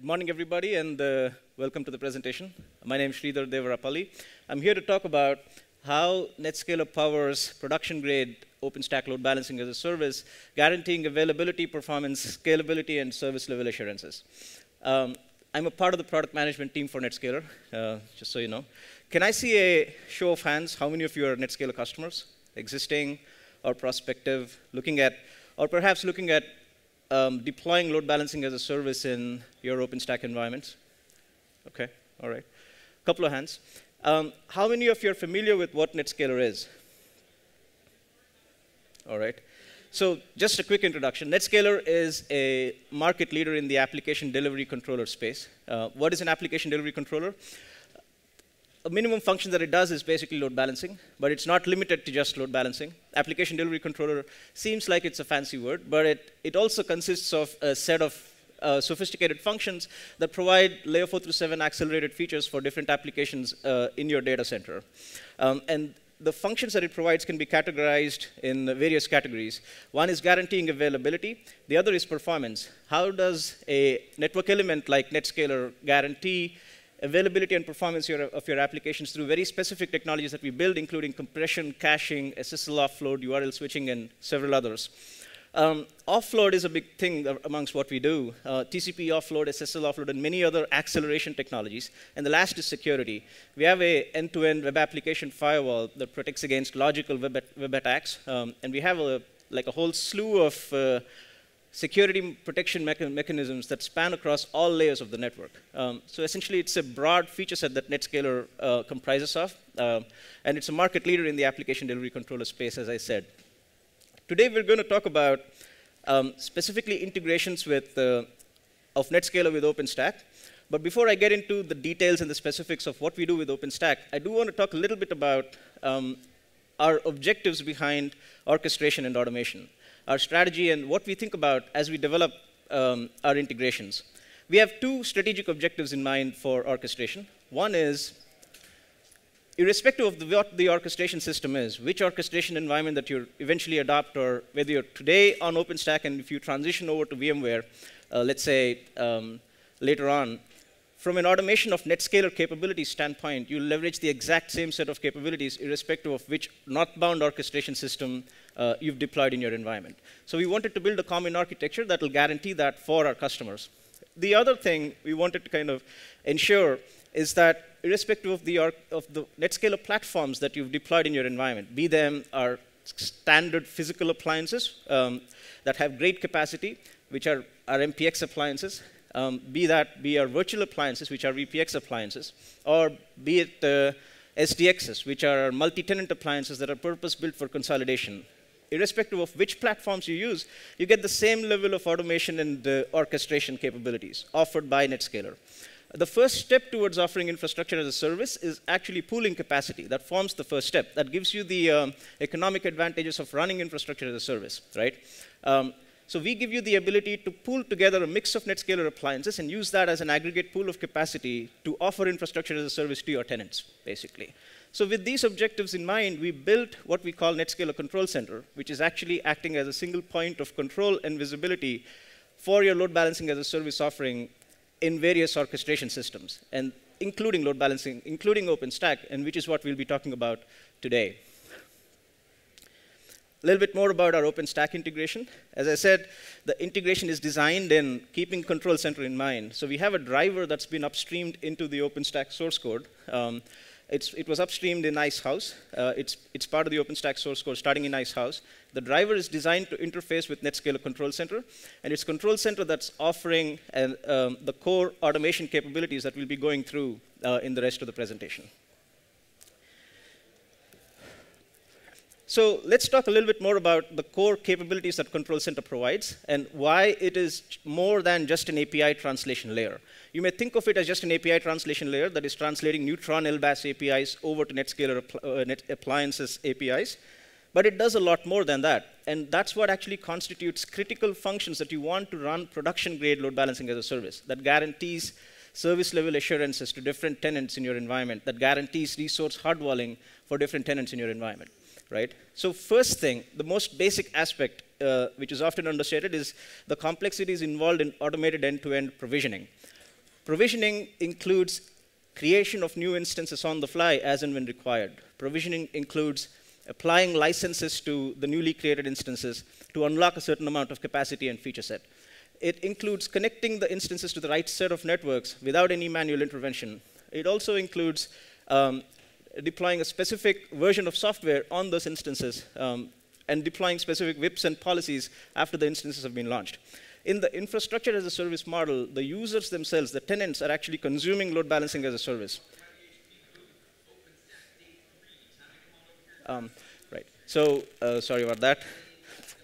Good morning, everybody, and uh, welcome to the presentation. My name is Sridhar Devarapalli. I'm here to talk about how Netscaler powers production-grade OpenStack load balancing as a service, guaranteeing availability, performance, scalability, and service level assurances. Um, I'm a part of the product management team for Netscaler, uh, just so you know. Can I see a show of hands? How many of you are Netscaler customers, existing or prospective, looking at, or perhaps looking at um, deploying load balancing as a service in your OpenStack environments? Okay, all right. Couple of hands. Um, how many of you are familiar with what Netscaler is? All right. So just a quick introduction. Netscaler is a market leader in the application delivery controller space. Uh, what is an application delivery controller? A minimum function that it does is basically load balancing, but it's not limited to just load balancing. Application delivery controller seems like it's a fancy word, but it, it also consists of a set of uh, sophisticated functions that provide layer 4 through 7 accelerated features for different applications uh, in your data center. Um, and the functions that it provides can be categorized in various categories. One is guaranteeing availability. The other is performance. How does a network element like Netscaler guarantee availability and performance of your applications through very specific technologies that we build, including compression, caching, SSL offload, URL switching, and several others. Um, offload is a big thing amongst what we do. Uh, TCP offload, SSL offload, and many other acceleration technologies. And the last is security. We have a end-to-end -end web application firewall that protects against logical web, web attacks. Um, and we have a, like a whole slew of uh, security protection mecha mechanisms that span across all layers of the network. Um, so essentially, it's a broad feature set that Netscaler uh, comprises of, uh, and it's a market leader in the application delivery controller space, as I said. Today, we're going to talk about um, specifically integrations with, uh, of Netscaler with OpenStack. But before I get into the details and the specifics of what we do with OpenStack, I do want to talk a little bit about um, our objectives behind orchestration and automation our strategy, and what we think about as we develop um, our integrations. We have two strategic objectives in mind for orchestration. One is, irrespective of the, what the orchestration system is, which orchestration environment that you eventually adopt, or whether you're today on OpenStack and if you transition over to VMware, uh, let's say um, later on, from an automation of Netscaler capability standpoint, you leverage the exact same set of capabilities irrespective of which northbound orchestration system uh, you've deployed in your environment. So we wanted to build a common architecture that will guarantee that for our customers. The other thing we wanted to kind of ensure is that irrespective of the, of the Netscaler platforms that you've deployed in your environment, be them our standard physical appliances um, that have great capacity, which are our MPX appliances, um, be that be our virtual appliances, which are VPX appliances, or be it uh, SDXs, which are multi-tenant appliances that are purpose-built for consolidation irrespective of which platforms you use, you get the same level of automation and uh, orchestration capabilities offered by Netscaler. The first step towards offering infrastructure as a service is actually pooling capacity. That forms the first step. That gives you the um, economic advantages of running infrastructure as a service, right? Um, so we give you the ability to pool together a mix of Netscaler appliances and use that as an aggregate pool of capacity to offer infrastructure as a service to your tenants, basically. So with these objectives in mind, we built what we call Netscaler Control Center, which is actually acting as a single point of control and visibility for your load balancing as a service offering in various orchestration systems, and including load balancing, including OpenStack, and which is what we'll be talking about today. A little bit more about our OpenStack integration. As I said, the integration is designed in keeping Control Center in mind. So we have a driver that's been upstreamed into the OpenStack source code. Um, it's, it was upstreamed in Icehouse. Uh, it's, it's part of the OpenStack source code starting in Icehouse. The driver is designed to interface with Netscaler Control Center, and it's Control Center that's offering an, um, the core automation capabilities that we'll be going through uh, in the rest of the presentation. So let's talk a little bit more about the core capabilities that Control Center provides and why it is more than just an API translation layer. You may think of it as just an API translation layer that is translating Neutron LBaaS APIs over to Netscaler uh, Net Appliances APIs, but it does a lot more than that. And that's what actually constitutes critical functions that you want to run production-grade load balancing as a service that guarantees service level assurances to different tenants in your environment, that guarantees resource hardwalling for different tenants in your environment right? So first thing, the most basic aspect, uh, which is often understated, is the complexities involved in automated end-to-end -end provisioning. Provisioning includes creation of new instances on the fly as and when required. Provisioning includes applying licenses to the newly created instances to unlock a certain amount of capacity and feature set. It includes connecting the instances to the right set of networks without any manual intervention. It also includes um, deploying a specific version of software on those instances um, and deploying specific VIPs and policies after the instances have been launched. In the infrastructure as a service model, the users themselves, the tenants, are actually consuming load balancing as a service. Um, right. So, uh, sorry about that.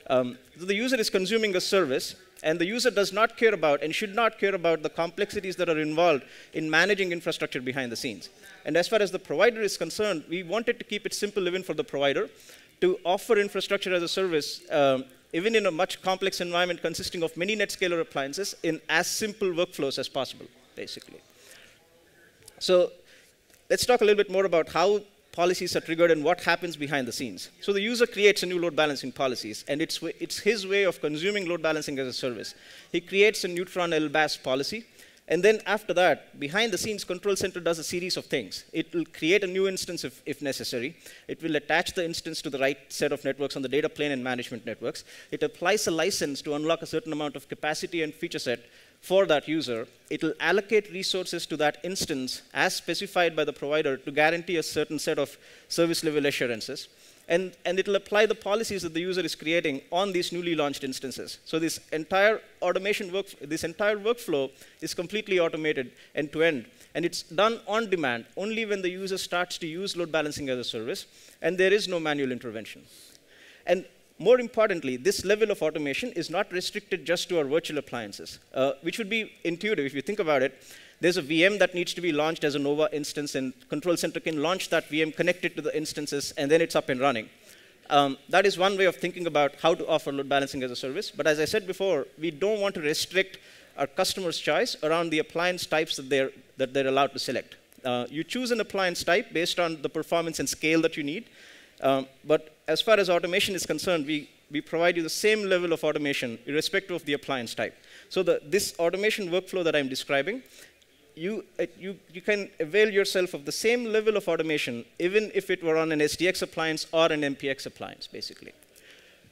Um, so the user is consuming a service, and the user does not care about and should not care about the complexities that are involved in managing infrastructure behind the scenes. And as far as the provider is concerned, we wanted to keep it simple even for the provider to offer infrastructure as a service, um, even in a much complex environment consisting of many NetScaler appliances, in as simple workflows as possible, basically. So let's talk a little bit more about how policies are triggered and what happens behind the scenes. So the user creates a new load balancing policies, and it's, it's his way of consuming load balancing as a service. He creates a Neutron LBaaS policy, and then after that, behind the scenes, Control Center does a series of things. It will create a new instance if, if, necessary. It will attach the instance to the right set of networks on the data plane and management networks. It applies a license to unlock a certain amount of capacity and feature set for that user, it will allocate resources to that instance as specified by the provider to guarantee a certain set of service level assurances. And, and it will apply the policies that the user is creating on these newly launched instances. So this entire automation work, this entire workflow is completely automated end to end. And it's done on demand only when the user starts to use load balancing as a service, and there is no manual intervention. And more importantly, this level of automation is not restricted just to our virtual appliances, uh, which would be intuitive if you think about it. There's a VM that needs to be launched as a Nova instance, and Control Center can launch that VM, connect it to the instances, and then it's up and running. Um, that is one way of thinking about how to offer load balancing as a service. But as I said before, we don't want to restrict our customers' choice around the appliance types that they're, that they're allowed to select. Uh, you choose an appliance type based on the performance and scale that you need, um, but as far as automation is concerned, we, we provide you the same level of automation irrespective of the appliance type. So the, this automation workflow that I'm describing, you, uh, you, you can avail yourself of the same level of automation even if it were on an SDX appliance or an MPX appliance, basically.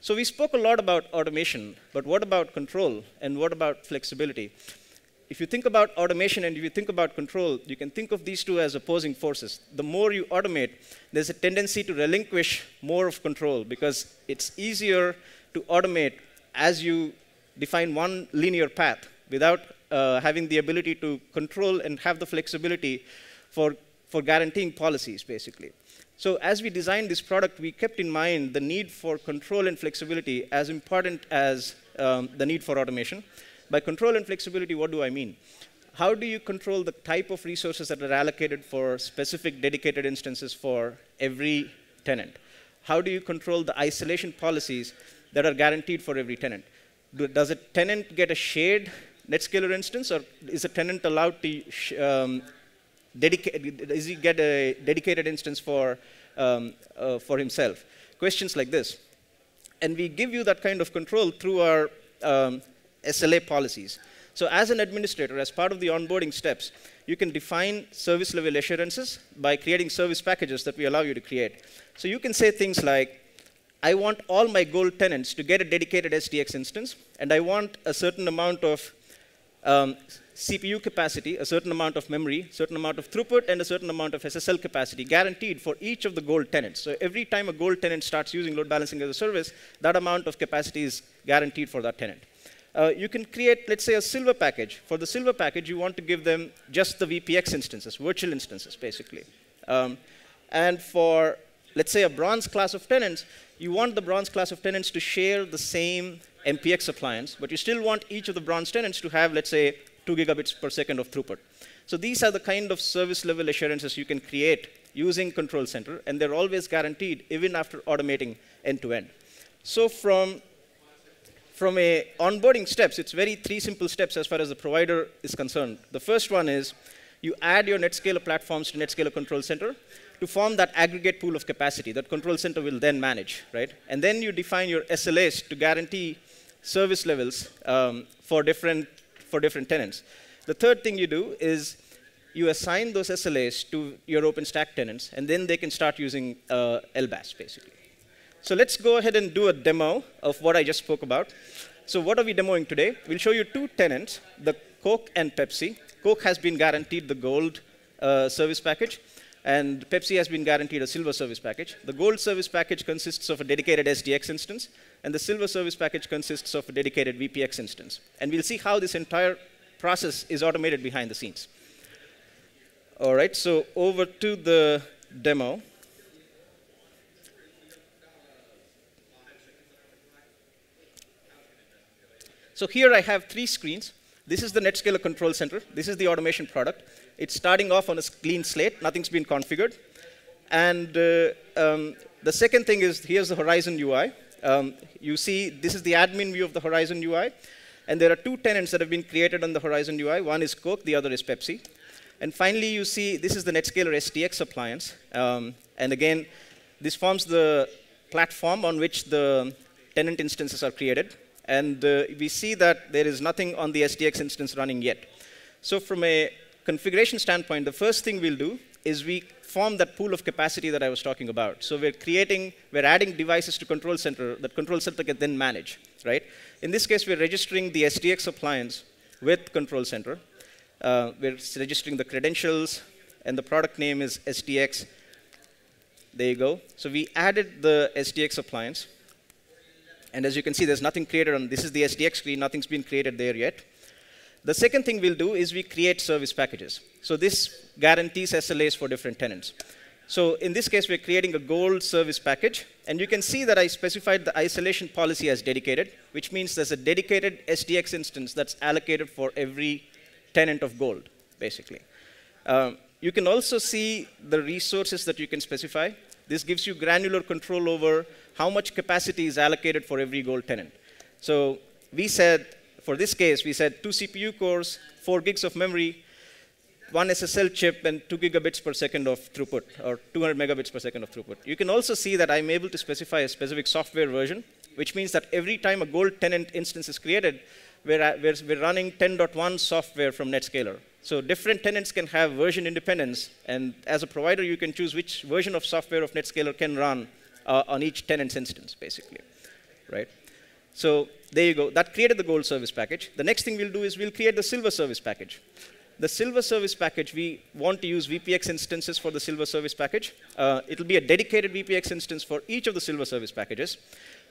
So we spoke a lot about automation, but what about control and what about flexibility? If you think about automation and if you think about control, you can think of these two as opposing forces. The more you automate, there's a tendency to relinquish more of control because it's easier to automate as you define one linear path without uh, having the ability to control and have the flexibility for, for guaranteeing policies, basically. So as we designed this product, we kept in mind the need for control and flexibility as important as um, the need for automation. By control and flexibility, what do I mean? How do you control the type of resources that are allocated for specific dedicated instances for every tenant? How do you control the isolation policies that are guaranteed for every tenant? Do, does a tenant get a shared NetScaler instance, or is a tenant allowed to um, dedicate? Does he get a dedicated instance for um, uh, for himself? Questions like this, and we give you that kind of control through our um, SLA policies. So as an administrator, as part of the onboarding steps, you can define service level assurances by creating service packages that we allow you to create. So you can say things like, I want all my gold tenants to get a dedicated SDX instance, and I want a certain amount of um, CPU capacity, a certain amount of memory, certain amount of throughput, and a certain amount of SSL capacity guaranteed for each of the gold tenants. So every time a gold tenant starts using load balancing as a service, that amount of capacity is guaranteed for that tenant uh, you can create, let's say, a silver package. For the silver package, you want to give them just the VPX instances, virtual instances, basically. Um, and for, let's say, a bronze class of tenants, you want the bronze class of tenants to share the same MPX appliance, but you still want each of the bronze tenants to have, let's say, 2 gigabits per second of throughput. So these are the kind of service level assurances you can create using Control Center, and they're always guaranteed even after automating end to end. So from from a onboarding steps, it's very three simple steps as far as the provider is concerned. The first one is you add your NetScaler platforms to NetScaler Control Center to form that aggregate pool of capacity that Control Center will then manage, right? And then you define your SLAs to guarantee service levels um, for different for different tenants. The third thing you do is you assign those SLAs to your OpenStack tenants, and then they can start using uh, LBaaS, basically. So let's go ahead and do a demo of what I just spoke about. So what are we demoing today? We'll show you two tenants, the Coke and Pepsi. Coke has been guaranteed the gold uh, service package, and Pepsi has been guaranteed a silver service package. The gold service package consists of a dedicated SDX instance, and the silver service package consists of a dedicated VPX instance. And we'll see how this entire process is automated behind the scenes. All right, so over to the demo. So here I have three screens. This is the NetScaler control center. This is the automation product. It's starting off on a clean slate. Nothing's been configured. And uh, um, the second thing is here's the Horizon UI. Um, you see this is the admin view of the Horizon UI. And there are two tenants that have been created on the Horizon UI. One is Coke, the other is Pepsi. And finally, you see this is the NetScaler SDX appliance. Um, and again, this forms the platform on which the tenant instances are created. And uh, we see that there is nothing on the SDX instance running yet. So from a configuration standpoint, the first thing we'll do is we form that pool of capacity that I was talking about. So we're creating, we're adding devices to control center that control center can then manage, right? In this case, we're registering the SDX appliance with control center. Uh, we're registering the credentials, and the product name is SDX. There you go. So we added the SDX appliance. And as you can see, there's nothing created on, this is the SDX screen, nothing's been created there yet. The second thing we'll do is we create service packages. So this guarantees SLAs for different tenants. So in this case, we're creating a gold service package. And you can see that I specified the isolation policy as dedicated, which means there's a dedicated SDX instance that's allocated for every tenant of gold, basically. Um, you can also see the resources that you can specify. This gives you granular control over how much capacity is allocated for every gold tenant. So we said, for this case, we said two CPU cores, four gigs of memory, one SSL chip, and two gigabits per second of throughput, or 200 megabits per second of throughput. You can also see that I'm able to specify a specific software version, which means that every time a gold tenant instance is created, we're, we're, we're running 10.1 software from NetScaler. So different tenants can have version independence, and as a provider, you can choose which version of software of NetScaler can run uh, on each tenant's instance, basically, right? So there you go. That created the gold service package. The next thing we'll do is we'll create the silver service package. The silver service package, we want to use VPX instances for the silver service package. Uh, it'll be a dedicated VPX instance for each of the silver service packages.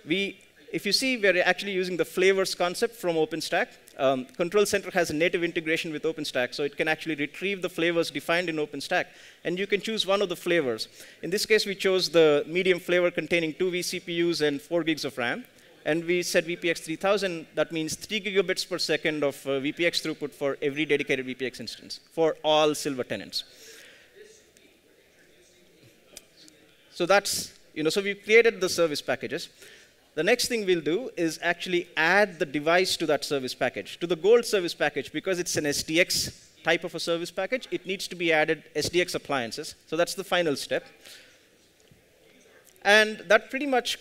We, if you see, we're actually using the flavors concept from OpenStack. Um, Control Center has a native integration with OpenStack, so it can actually retrieve the flavors defined in OpenStack, and you can choose one of the flavors. In this case, we chose the medium flavor containing two vCPUs and four gigs of RAM, and we said VPX 3000. That means three gigabits per second of uh, VPX throughput for every dedicated VPX instance for all Silver tenants. So that's, you know, so we created the service packages. The next thing we'll do is actually add the device to that service package. To the gold service package, because it's an SDX type of a service package, it needs to be added SDX appliances. So that's the final step. And that pretty much,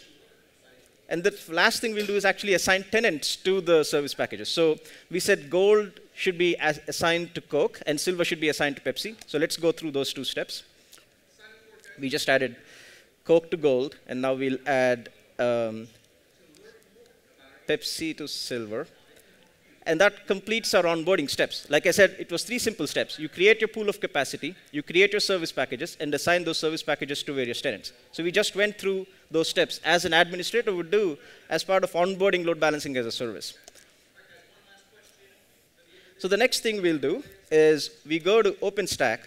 and the last thing we'll do is actually assign tenants to the service packages. So we said gold should be assigned to Coke and silver should be assigned to Pepsi. So let's go through those two steps. We just added Coke to gold, and now we'll add um, Pepsi to silver. And that completes our onboarding steps. Like I said, it was three simple steps. You create your pool of capacity, you create your service packages, and assign those service packages to various tenants. So we just went through those steps as an administrator would do as part of onboarding load balancing as a service. So the next thing we'll do is we go to OpenStack,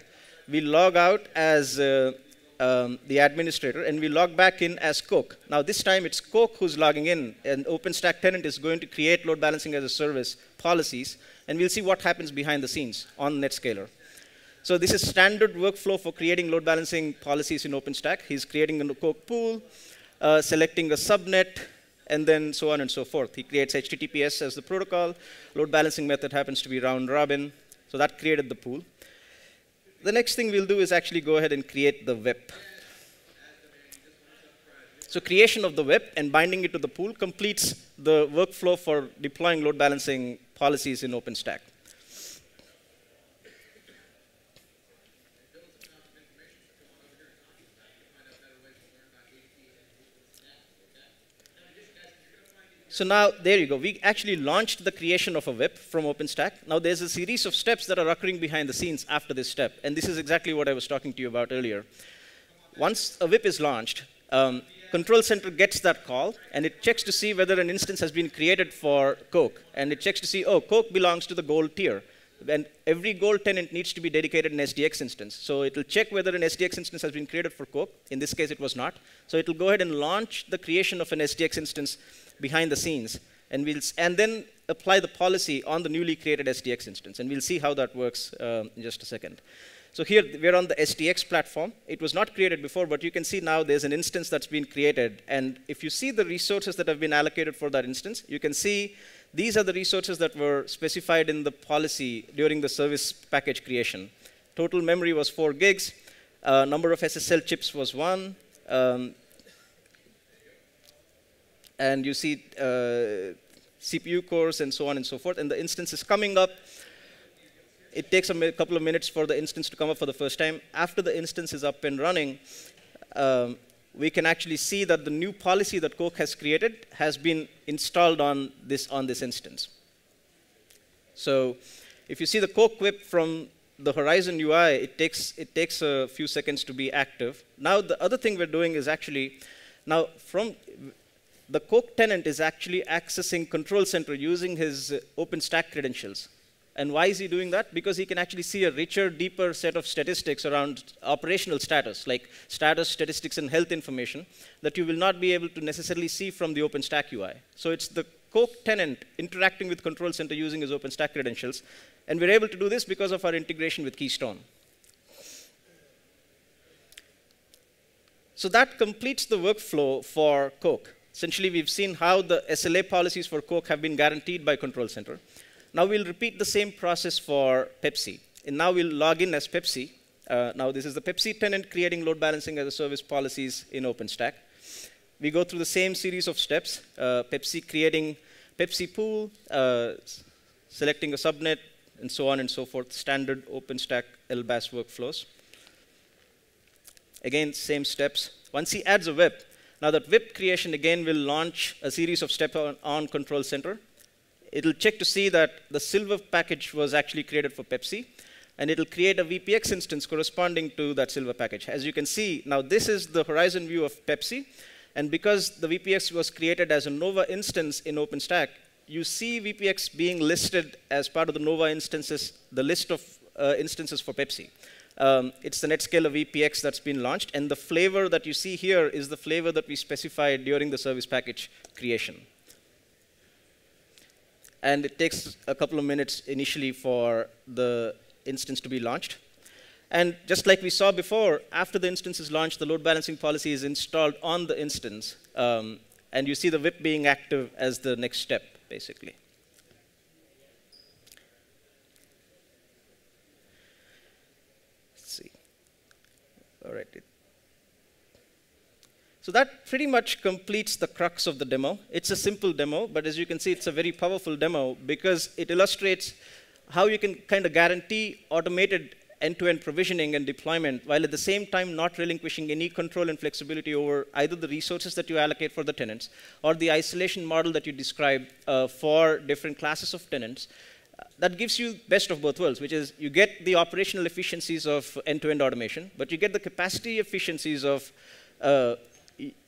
we log out as uh, um, the administrator, and we log back in as Coke. Now this time it's Coke who's logging in, and OpenStack tenant is going to create load balancing as a service policies, and we'll see what happens behind the scenes on NetScaler. So this is standard workflow for creating load balancing policies in OpenStack. He's creating a Coke pool, uh, selecting a subnet, and then so on and so forth. He creates HTTPS as the protocol. Load balancing method happens to be round robin. So that created the pool the next thing we'll do is actually go ahead and create the VIP. So creation of the VIP and binding it to the pool completes the workflow for deploying load balancing policies in OpenStack. So now, there you go. We actually launched the creation of a VIP from OpenStack. Now there's a series of steps that are occurring behind the scenes after this step. And this is exactly what I was talking to you about earlier. Once a VIP is launched, um, Control Center gets that call, and it checks to see whether an instance has been created for Coke. And it checks to see, oh, Coke belongs to the gold tier. And every gold tenant needs to be dedicated an SDX instance. So it'll check whether an SDX instance has been created for Coke. In this case, it was not. So it'll go ahead and launch the creation of an SDX instance behind the scenes. And, we'll, and then apply the policy on the newly created SDX instance. And we'll see how that works um, in just a second. So here we're on the SDX platform. It was not created before, but you can see now there's an instance that's been created. And if you see the resources that have been allocated for that instance, you can see these are the resources that were specified in the policy during the service package creation. Total memory was 4 gigs. Uh, number of SSL chips was 1. Um, and you see uh, CPU cores and so on and so forth. And the instance is coming up. It takes a couple of minutes for the instance to come up for the first time. After the instance is up and running, um, we can actually see that the new policy that Coke has created has been installed on this, on this instance. So if you see the Coke VIP from the Horizon UI, it takes, it takes a few seconds to be active. Now the other thing we're doing is actually, now from the Coke tenant is actually accessing Control Center using his uh, OpenStack credentials. And why is he doing that? Because he can actually see a richer, deeper set of statistics around operational status, like status, statistics, and health information that you will not be able to necessarily see from the OpenStack UI. So it's the Coke tenant interacting with Control Center using his OpenStack credentials. And we're able to do this because of our integration with Keystone. So that completes the workflow for Coke. Essentially, we've seen how the SLA policies for Coke have been guaranteed by Control Center. Now we'll repeat the same process for Pepsi. And now we'll log in as Pepsi. Uh, now this is the Pepsi tenant creating load balancing as a service policies in OpenStack. We go through the same series of steps. Uh, Pepsi creating Pepsi pool, uh, selecting a subnet, and so on and so forth, standard OpenStack LBaaS workflows. Again, same steps. Once he adds a VIP, now that VIP creation again will launch a series of steps on, on Control Center it'll check to see that the silver package was actually created for Pepsi, and it'll create a VPX instance corresponding to that silver package. As you can see, now this is the horizon view of Pepsi, and because the VPX was created as a Nova instance in OpenStack, you see VPX being listed as part of the Nova instances, the list of uh, instances for Pepsi. Um, it's the Netscaler VPX that's been launched, and the flavor that you see here is the flavor that we specified during the service package creation and it takes a couple of minutes initially for the instance to be launched. And just like we saw before, after the instance is launched, the load balancing policy is installed on the instance, um, and you see the VIP being active as the next step, basically. Let's see. All so that pretty much completes the crux of the demo. It's a simple demo, but as you can see, it's a very powerful demo because it illustrates how you can kind of guarantee automated end-to-end provisioning and deployment while at the same time not relinquishing any control and flexibility over either the resources that you allocate for the tenants or the isolation model that you describe uh, for different classes of tenants. That gives you best of both worlds, which is you get the operational efficiencies of end-to-end automation, but you get the capacity efficiencies of uh,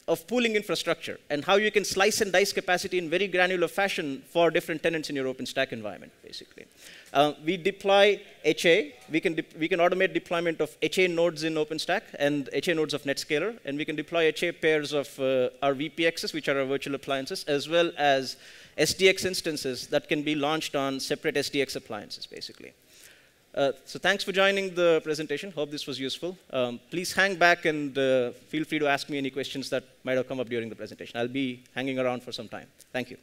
of pooling infrastructure and how you can slice and dice capacity in very granular fashion for different tenants in your OpenStack environment, basically. Uh, we deploy HA. We can, we can automate deployment of HA nodes in OpenStack and HA nodes of Netscaler. And we can deploy HA pairs of uh, our VPXs, which are our virtual appliances, as well as SDX instances that can be launched on separate SDX appliances, basically. Uh, so thanks for joining the presentation. Hope this was useful. Um, please hang back and uh, feel free to ask me any questions that might have come up during the presentation. I'll be hanging around for some time. Thank you.